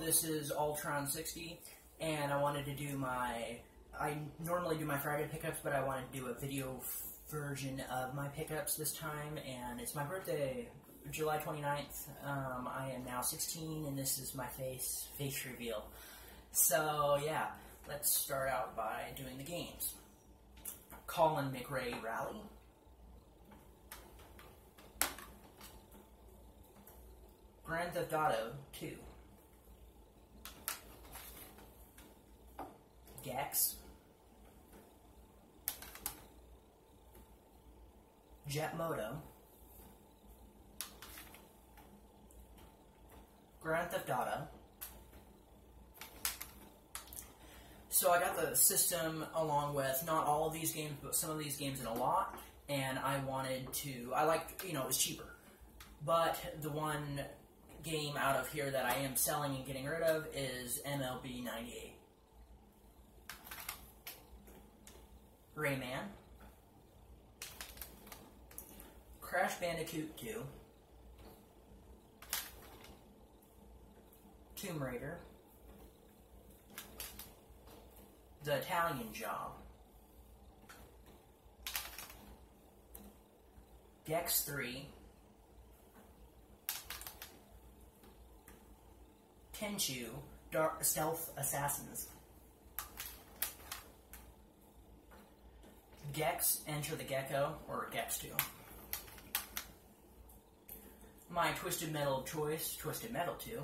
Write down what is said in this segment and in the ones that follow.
this is Ultron 60, and I wanted to do my. I normally do my Friday pickups, but I wanted to do a video version of my pickups this time, and it's my birthday, July 29th. Um, I am now 16, and this is my face face reveal. So yeah, let's start out by doing the games. Colin McRae Rally. Grand Theft Auto 2. Gex. Jet Moto. Grand Theft Auto. So I got the system along with not all of these games, but some of these games in a lot, and I wanted to. I like you know it was cheaper, but the one game out of here that I am selling and getting rid of is MLB 98. Rayman. Crash Bandicoot 2. Tomb Raider. The Italian Job. Gex 3. Tenchu, Dark Stealth Assassins. Gex, Enter the Gecko, or Gex 2. My Twisted Metal choice, Twisted Metal 2.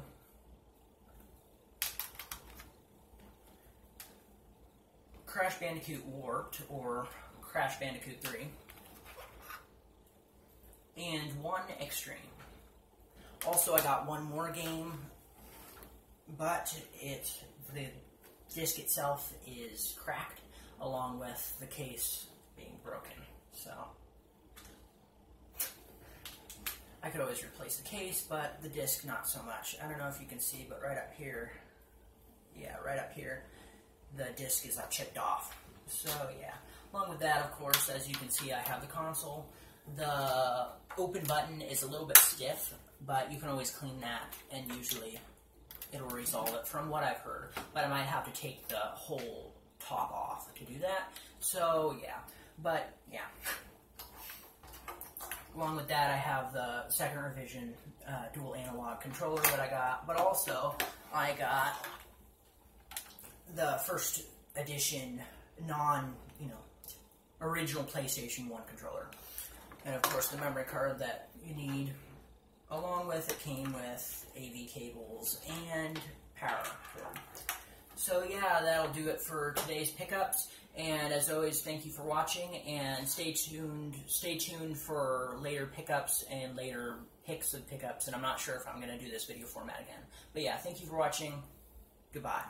Crash Bandicoot Warped, or Crash Bandicoot 3. And one Extreme. Also, I got one more game but it the disc itself is cracked along with the case being broken. So I could always replace the case, but the disc not so much. I don't know if you can see, but right up here, yeah, right up here, the disc is uh, chipped off. So yeah, along with that, of course, as you can see, I have the console. The open button is a little bit stiff, but you can always clean that, and usually it'll resolve it from what I've heard. But I might have to take the whole top off to do that. So yeah, but yeah. Along with that, I have the second revision uh, dual analog controller that I got, but also I got the first edition non, you know, original PlayStation 1 controller. And of course, the memory card that you need Along with it came with AV cables and power cord. So yeah, that'll do it for today's pickups. And as always, thank you for watching and stay tuned. Stay tuned for later pickups and later picks of pickups. And I'm not sure if I'm going to do this video format again. But yeah, thank you for watching. Goodbye.